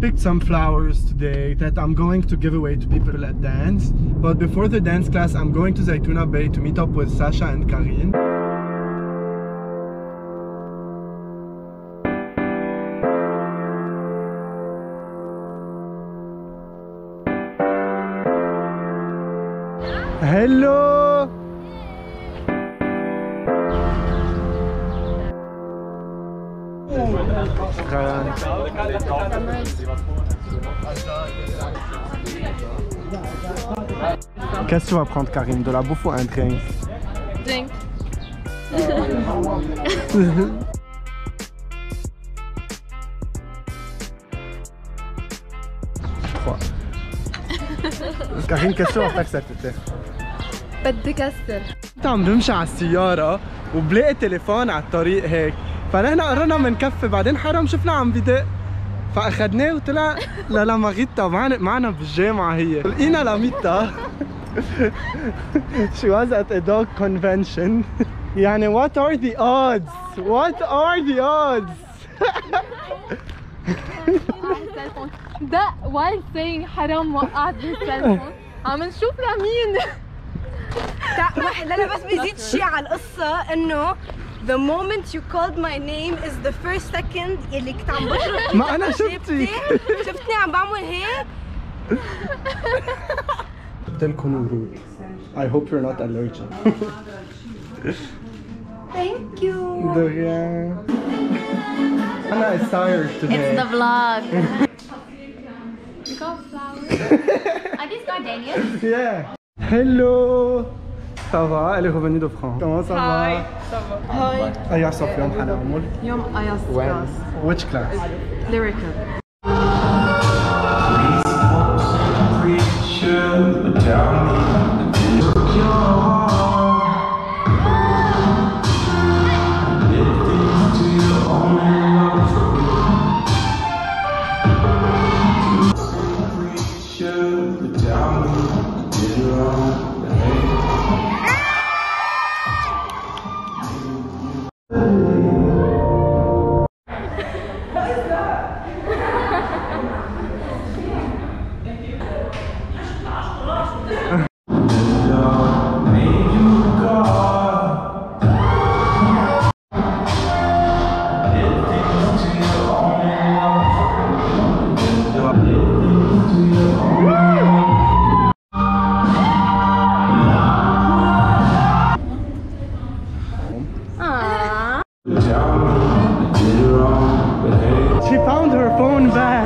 picked some flowers today that I'm going to give away to people at dance. But before the dance class, I'm going to Zeituna Bay to meet up with Sasha and Karin. Hello! Qu'est-ce que tu vas prendre, Karine De la bouffe ou un drink Drink. Trois. Karine, qu'est-ce que tu vas faire cet été بدي كسر كنت عم بمشي على السيارة وبلاقي تليفون على الطريق هيك فنحن قررنا بنكفي بعدين حرام شفنا عم بدق فأخدناه وطلع للاماغيتا معنا معنا بالجامعة هي. لقينا لاميتا. She was at a dog convention. يعني what are the odds? What are the odds? ده while saying حرام وقعت بالتليفون عم نشوف لمين. لا لا بس بيزيد شيء على القصة إنه the moment you called my name is the first second اللي كنت عم بشرب ما أنا شفتي شفتك. شفتني عم بعمل هيك قلت لكم ورود I hope you're not allergic thank you De rien. Anna is tired today. It's the vlog. we got flowers. Are these gardenias? Yeah. Hello. Ça va, elle est revenue de France. Comment ça va? Hi, ça va. Hi. Ayas Sofia, on a un. Yom Ayas class. Which class? Lyrica. She found her phone back.